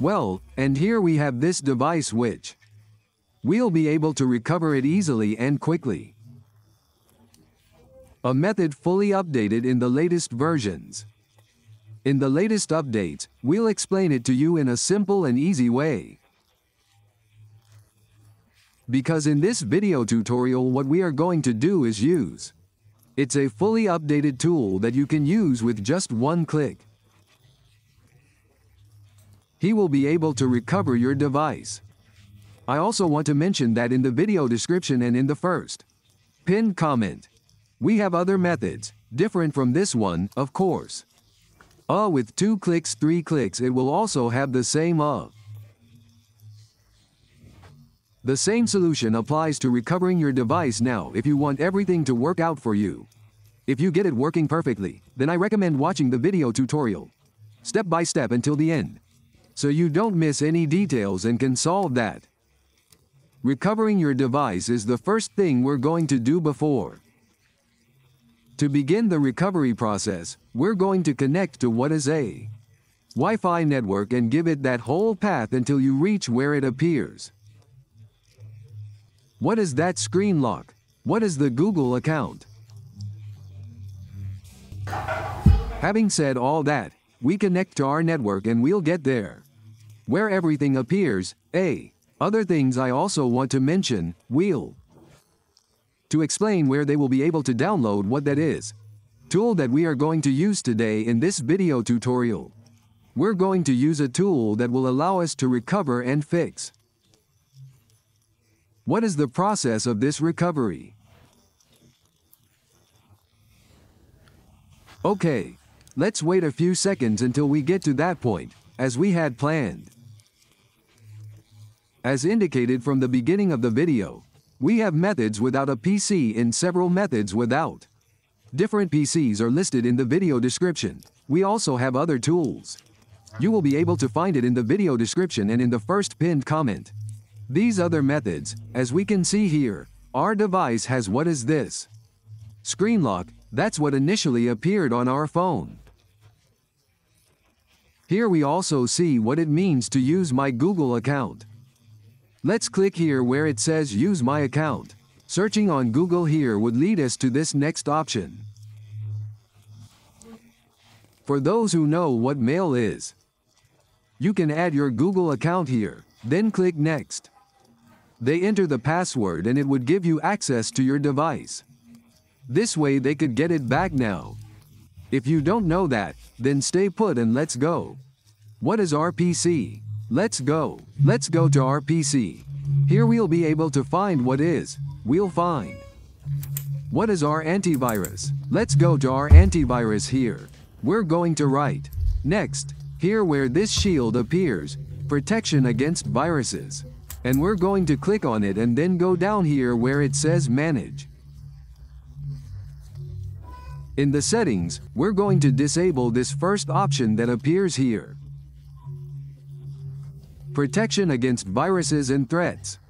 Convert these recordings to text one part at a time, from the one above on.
Well, and here we have this device which we'll be able to recover it easily and quickly. A method fully updated in the latest versions. In the latest updates, we'll explain it to you in a simple and easy way. Because in this video tutorial what we are going to do is use. It's a fully updated tool that you can use with just one click. He will be able to recover your device. I also want to mention that in the video description and in the first pinned comment, we have other methods, different from this one, of course. Uh with two clicks, three clicks it will also have the same uh. The same solution applies to recovering your device now if you want everything to work out for you. If you get it working perfectly, then I recommend watching the video tutorial. Step by step until the end. So you don't miss any details and can solve that. Recovering your device is the first thing we're going to do before. To begin the recovery process, we're going to connect to what is a Wi-Fi network and give it that whole path until you reach where it appears. What is that screen lock? What is the Google account? Having said all that, we connect to our network and we'll get there. Where everything appears, A. Other things I also want to mention, we'll to explain where they will be able to download what that is. Tool that we are going to use today in this video tutorial. We're going to use a tool that will allow us to recover and fix. What is the process of this recovery? Okay, let's wait a few seconds until we get to that point, as we had planned. As indicated from the beginning of the video, we have methods without a PC and several methods without. Different PCs are listed in the video description. We also have other tools. You will be able to find it in the video description and in the first pinned comment. These other methods, as we can see here, our device has what is this? Screen lock, that's what initially appeared on our phone. Here we also see what it means to use my Google account. Let's click here where it says use my account. Searching on Google here would lead us to this next option. For those who know what mail is, you can add your Google account here, then click next. They enter the password and it would give you access to your device. This way they could get it back now. If you don't know that, then stay put and let's go. What is RPC? Let's go. Let's go to our PC. Here we'll be able to find what is. We'll find. What is our antivirus? Let's go to our antivirus here. We're going to write. Next, here where this shield appears, protection against viruses. And we're going to click on it and then go down here where it says manage. In the settings, we're going to disable this first option that appears here protection against viruses and threats.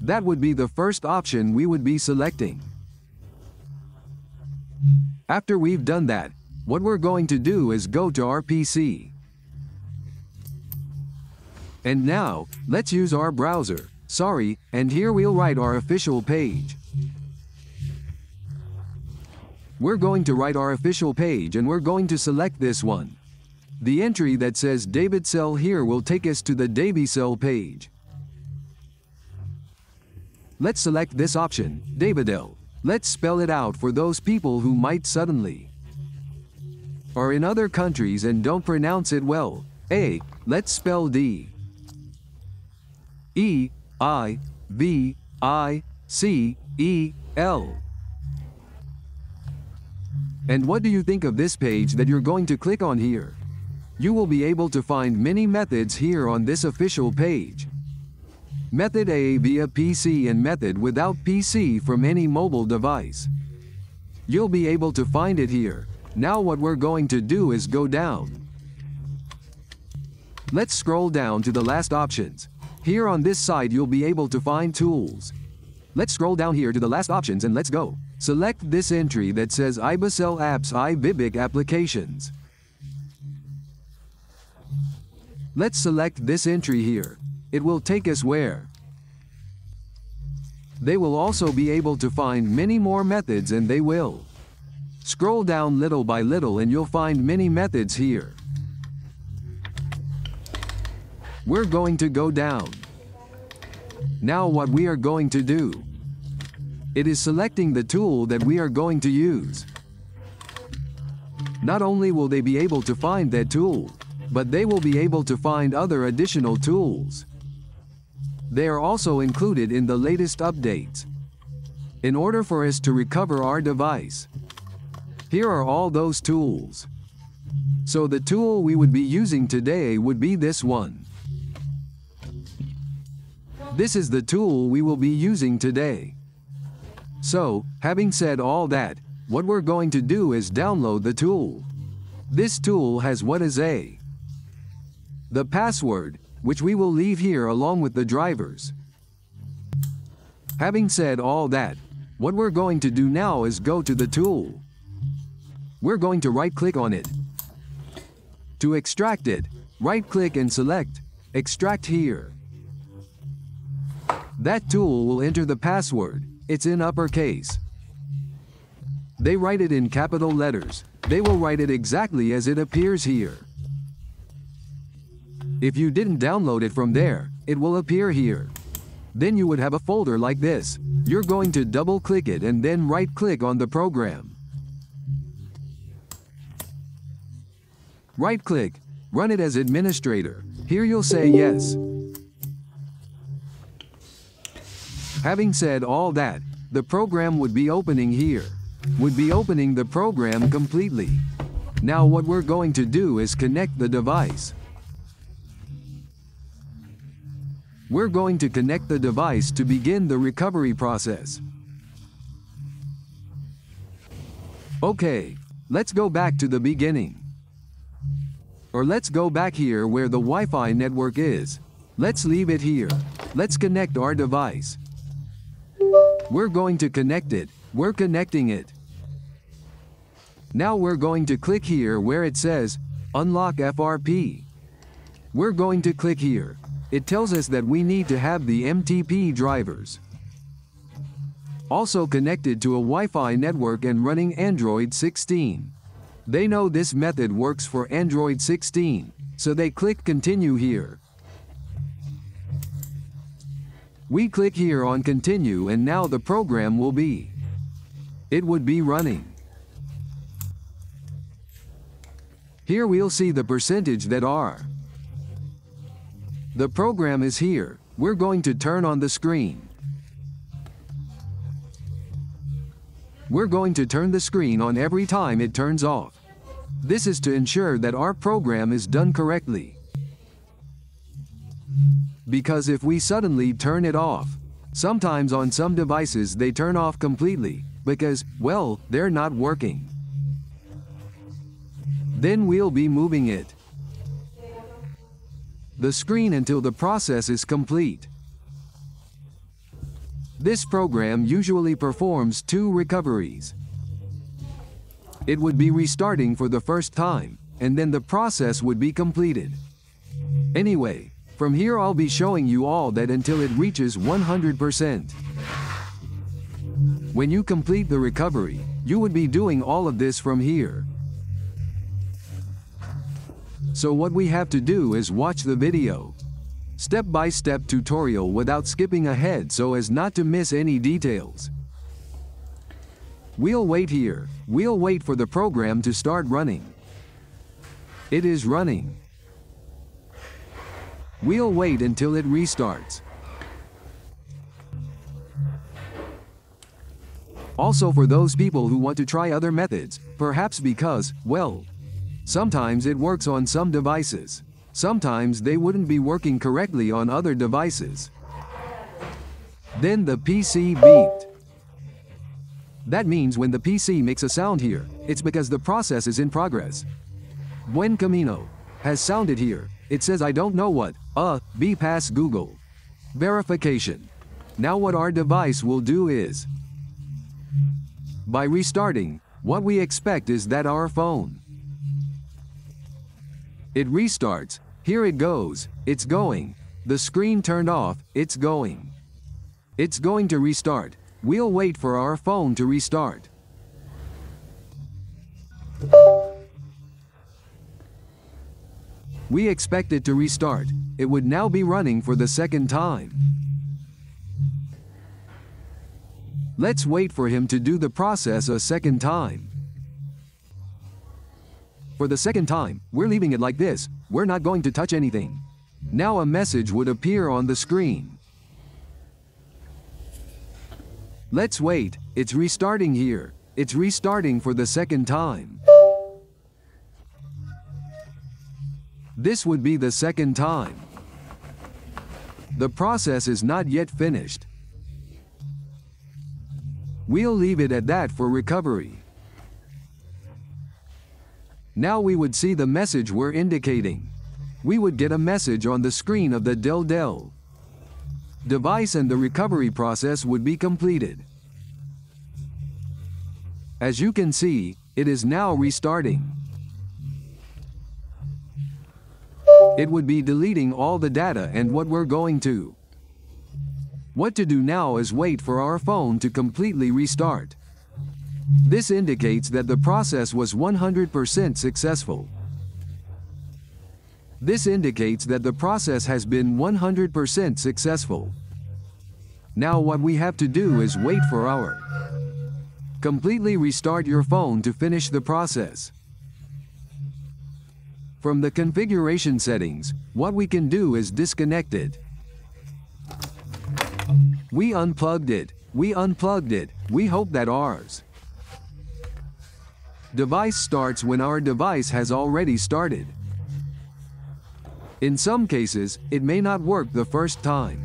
That would be the first option we would be selecting. After we've done that, what we're going to do is go to our PC. And now, let's use our browser. Sorry, and here we'll write our official page. We're going to write our official page and we're going to select this one. The entry that says David Cell here will take us to the DavyCell page. Let's select this option, Davidel. Let's spell it out for those people who might suddenly are in other countries and don't pronounce it well. A. Let's spell D. E. I. V. I. C. E. L. And what do you think of this page that you're going to click on here? You will be able to find many methods here on this official page. Method A via PC and method without PC from any mobile device. You'll be able to find it here. Now what we're going to do is go down. Let's scroll down to the last options. Here on this side you'll be able to find tools. Let's scroll down here to the last options and let's go. Select this entry that says Ibicell Apps iBibic Applications. Let's select this entry here. It will take us where? They will also be able to find many more methods and they will. Scroll down little by little and you'll find many methods here. We're going to go down. Now what we are going to do. It is selecting the tool that we are going to use. Not only will they be able to find that tool, but they will be able to find other additional tools. They are also included in the latest updates. In order for us to recover our device, here are all those tools. So the tool we would be using today would be this one. This is the tool we will be using today. So, having said all that, what we're going to do is download the tool. This tool has what is a the password, which we will leave here along with the drivers. Having said all that, what we're going to do now is go to the tool. We're going to right-click on it. To extract it, right-click and select Extract here. That tool will enter the password, it's in uppercase. They write it in capital letters, they will write it exactly as it appears here. If you didn't download it from there, it will appear here. Then you would have a folder like this. You're going to double click it and then right click on the program. Right click, run it as administrator. Here you'll say yes. Having said all that, the program would be opening here. Would be opening the program completely. Now what we're going to do is connect the device. We're going to connect the device to begin the recovery process. Okay, let's go back to the beginning. Or let's go back here where the Wi-Fi network is. Let's leave it here. Let's connect our device. We're going to connect it. We're connecting it. Now we're going to click here where it says, Unlock FRP. We're going to click here. It tells us that we need to have the MTP drivers. Also connected to a Wi-Fi network and running Android 16. They know this method works for Android 16, so they click Continue here. We click here on continue and now the program will be. It would be running. Here we'll see the percentage that are. The program is here. We're going to turn on the screen. We're going to turn the screen on every time it turns off. This is to ensure that our program is done correctly. Because if we suddenly turn it off, sometimes on some devices they turn off completely, because, well, they're not working. Then we'll be moving it. The screen until the process is complete. This program usually performs two recoveries. It would be restarting for the first time, and then the process would be completed. Anyway, from here I'll be showing you all that until it reaches 100%. When you complete the recovery, you would be doing all of this from here. So what we have to do is watch the video. Step-by-step -step tutorial without skipping ahead so as not to miss any details. We'll wait here. We'll wait for the program to start running. It is running. We'll wait until it restarts. Also for those people who want to try other methods, perhaps because, well, sometimes it works on some devices. Sometimes they wouldn't be working correctly on other devices. Then the PC beeped. That means when the PC makes a sound here, it's because the process is in progress. Buen Camino has sounded here, it says I don't know what, uh, be past Google. Verification. Now what our device will do is, by restarting, what we expect is that our phone, it restarts, Here it goes, it's going. The screen turned off, it's going. It's going to restart. We'll wait for our phone to restart. We expect it to restart. It would now be running for the second time. Let's wait for him to do the process a second time. For the second time, we're leaving it like this, we're not going to touch anything. Now a message would appear on the screen. Let's wait, it's restarting here. It's restarting for the second time. This would be the second time. The process is not yet finished. We'll leave it at that for recovery. Now we would see the message we're indicating. We would get a message on the screen of the Dell Dell device and the recovery process would be completed. As you can see, it is now restarting. It would be deleting all the data and what we're going to. What to do now is wait for our phone to completely restart. This indicates that the process was 100% successful. This indicates that the process has been 100% successful. Now what we have to do is wait for our completely restart your phone to finish the process. From the configuration settings, what we can do is disconnect it. We unplugged it. We unplugged it. We hope that ours device starts when our device has already started. In some cases, it may not work the first time.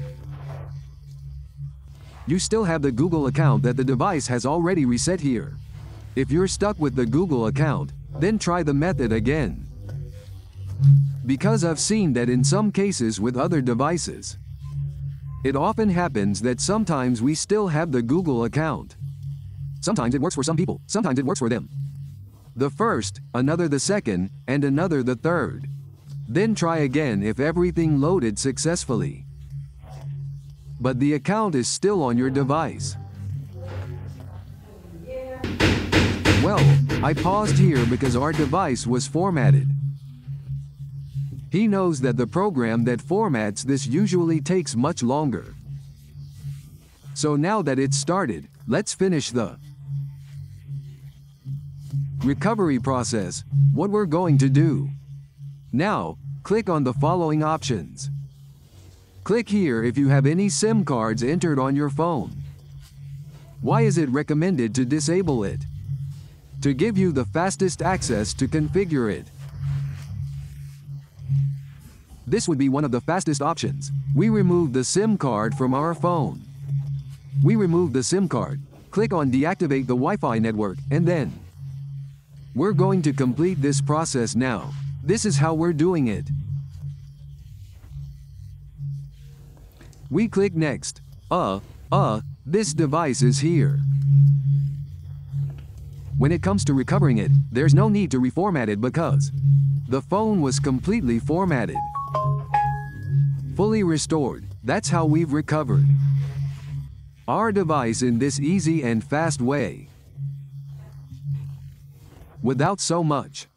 You still have the Google account that the device has already reset here. If you're stuck with the Google account, then try the method again. Because I've seen that in some cases with other devices. It often happens that sometimes we still have the Google account. Sometimes it works for some people, sometimes it works for them the first, another the second, and another the third. Then try again if everything loaded successfully. But the account is still on your device. Well, I paused here because our device was formatted. He knows that the program that formats this usually takes much longer. So now that it's started, let's finish the recovery process, what we're going to do. Now, click on the following options. Click here if you have any SIM cards entered on your phone. Why is it recommended to disable it? To give you the fastest access to configure it. This would be one of the fastest options. We remove the SIM card from our phone. We remove the SIM card, click on deactivate the Wi-Fi network, and then we're going to complete this process now. This is how we're doing it. We click next. Uh, uh, this device is here. When it comes to recovering it, there's no need to reformat it because the phone was completely formatted. Fully restored, that's how we've recovered our device in this easy and fast way without so much